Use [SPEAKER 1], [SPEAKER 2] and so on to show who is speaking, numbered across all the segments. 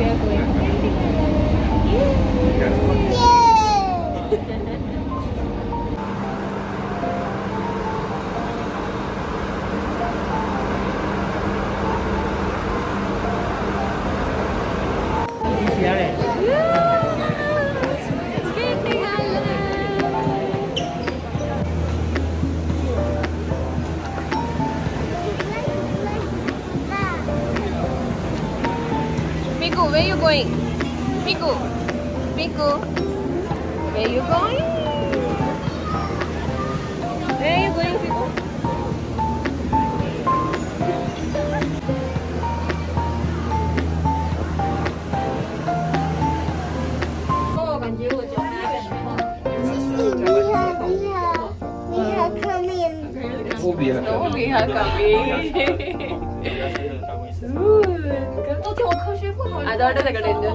[SPEAKER 1] we are. Where you going? Miku, Miku, where you going? Where you going, Miku?
[SPEAKER 2] Ô bìa
[SPEAKER 1] No, we are coming. Good.
[SPEAKER 3] 都听 അതോടെ തകടുണ്ട്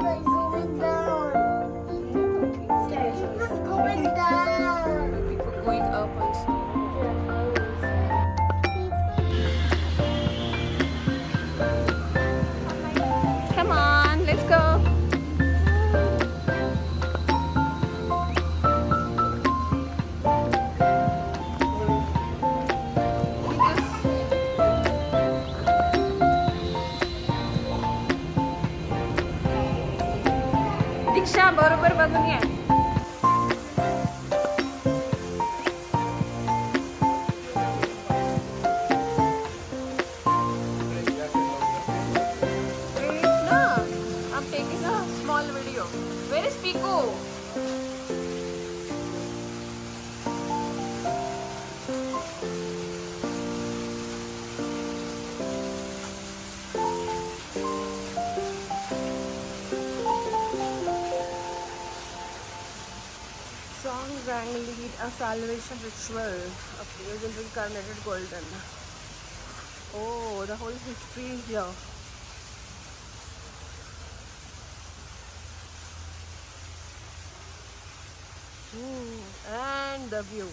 [SPEAKER 3] Thank you. रिक्षा बरोबर बाजून या salvation ritual appears in reincarnated golden. Oh, the whole history is here. Ooh, and the view.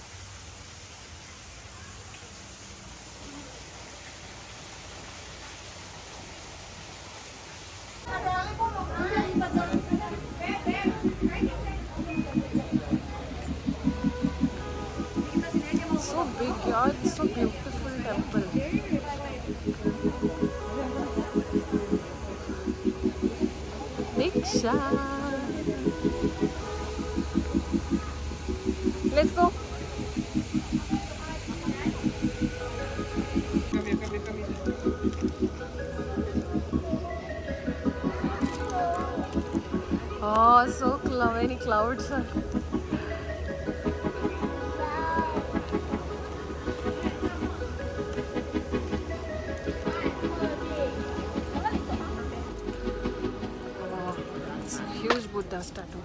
[SPEAKER 3] Diksha. Let's go. Oh, so cl- many clouds. जोरदार start हुआ।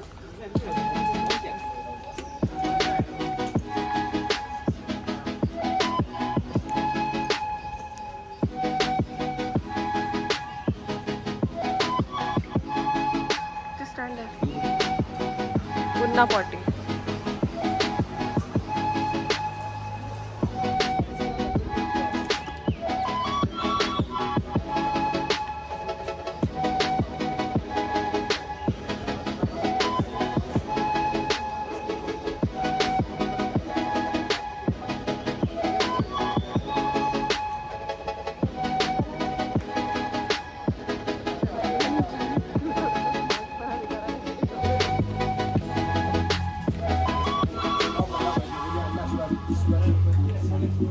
[SPEAKER 2] Stand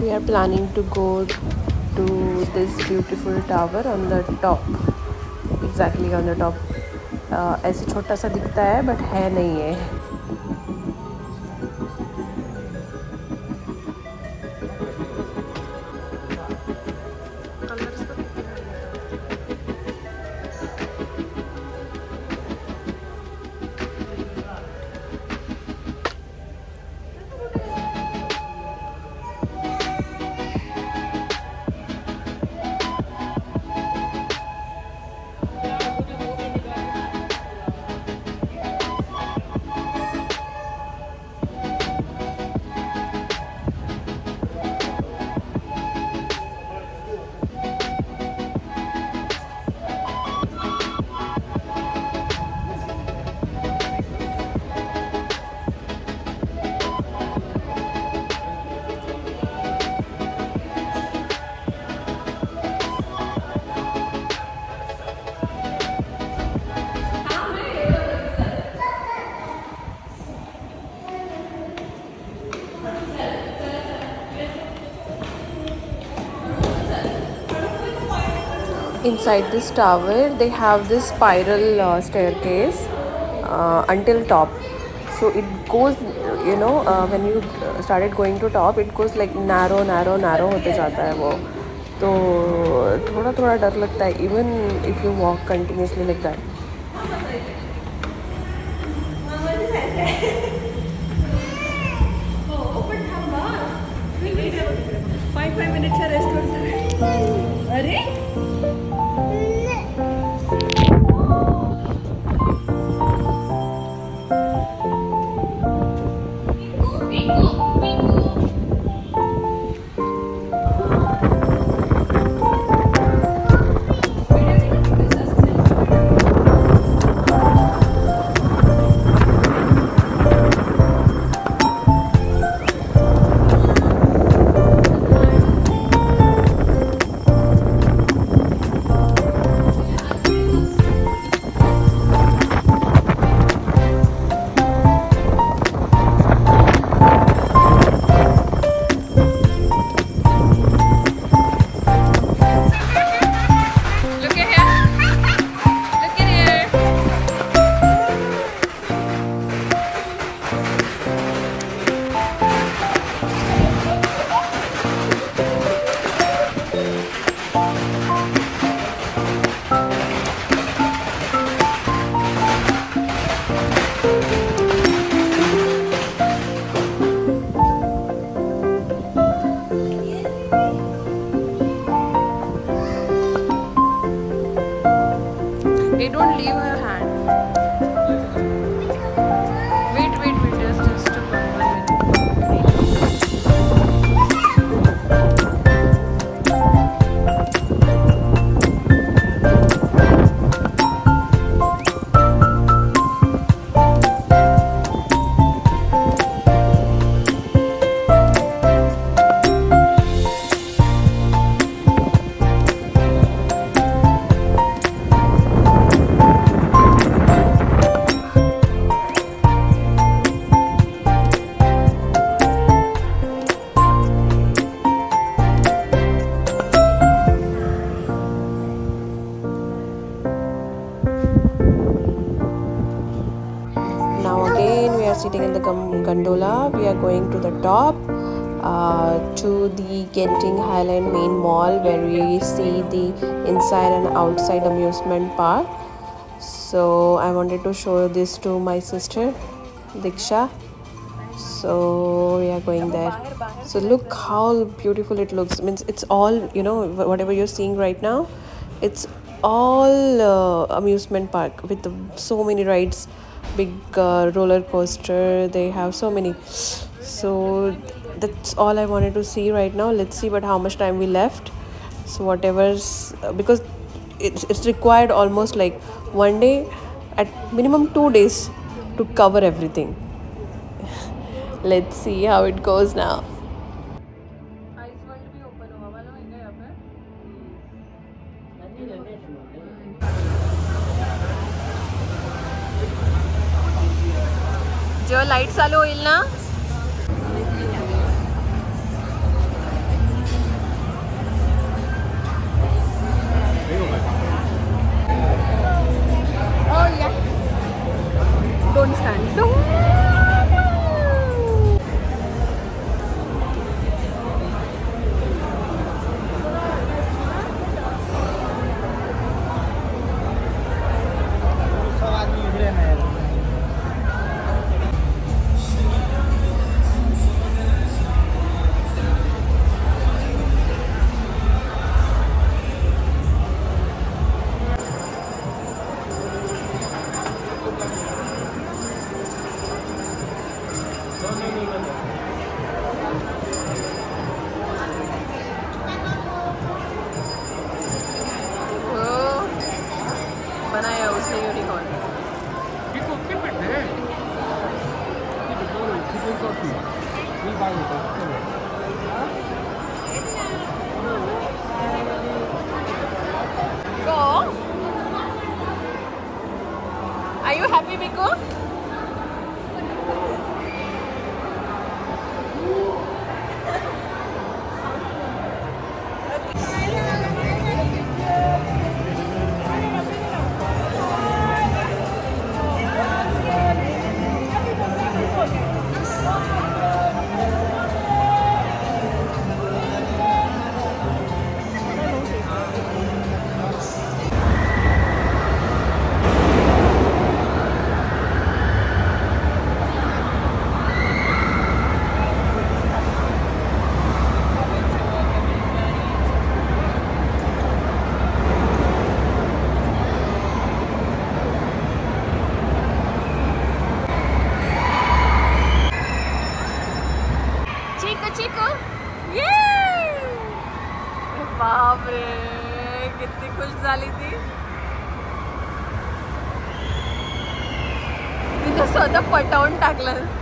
[SPEAKER 2] we are planning to go to this beautiful tower on the top. Exactly on the top. Uh, ऐसे छोटा सा दिखता है but है नहीं है inside this tower they have this spiral uh, staircase uh, until top so it goes you know uh, when you started going to top it goes like narrow narrow narrow होते जाता है वो तो थोड़ा थोड़ा डर लगता है even if you walk continuously like that
[SPEAKER 1] five five मिनिटचा rest करतो अरे
[SPEAKER 2] gam- gondola we are going to the top uh, to the Genting Highland main mall where we see the inside and outside amusement park. So I wanted to show this to my sister Diksha. So we are going there. So look how beautiful it looks. Means it's all you know whatever you're seeing right now it's all uh, amusement park with so many rides big uh, roller coaster. They have so many. So that's all i wanted to see right now. Let's see but how much time we left. So whatever's because it's, it's required almost like one day at minimum two days to cover everything. Let's see how it goes now
[SPEAKER 3] Go. Are you happy, Miku? Chico, स्वतः पटवून टाकलं.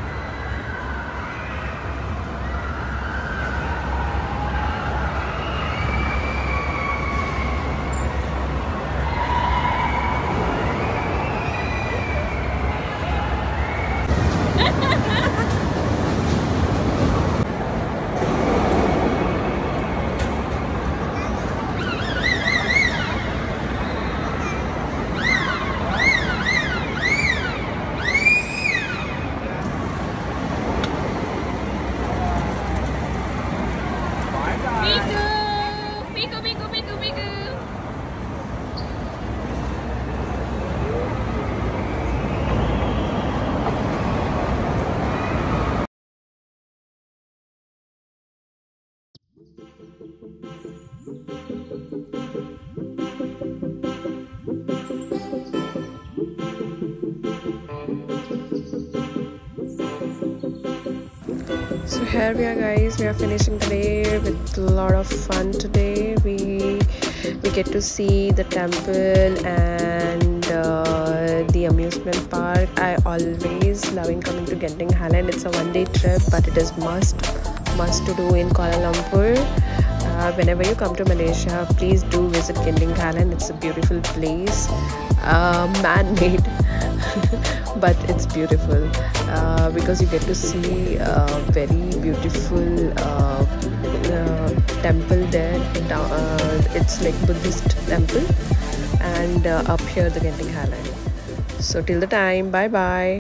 [SPEAKER 2] Here we are guys, we are finishing the day with a lot of fun today. We we get to see the temple and uh, the amusement park. I always loving coming to Genting Highland. It's a one day trip but it is must must to do in Kuala Lumpur. Whenever you come to Malaysia, please do visit Genting Highland. It's a beautiful place, uh, man-made. but it's beautiful. Uh, because you get to see a very beautiful uh, uh, temple there. Uh, it's like buddhist temple. And up here the genting highland so till the time bye bye